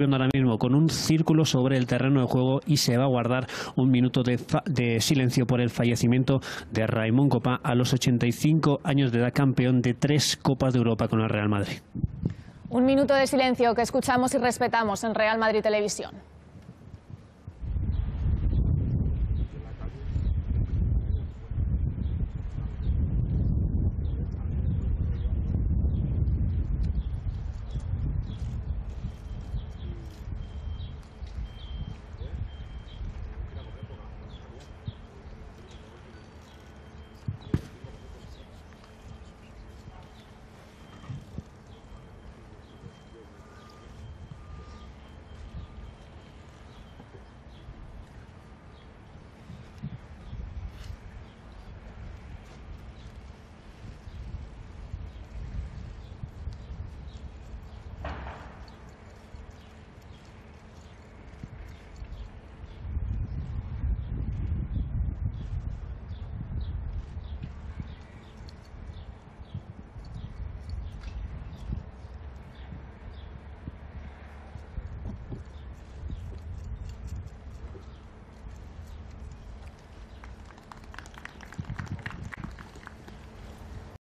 ahora mismo con un círculo sobre el terreno de juego y se va a guardar un minuto de, de silencio por el fallecimiento de Raimón Copa a los 85 años de edad, campeón de tres Copas de Europa con el Real Madrid. Un minuto de silencio que escuchamos y respetamos en Real Madrid Televisión.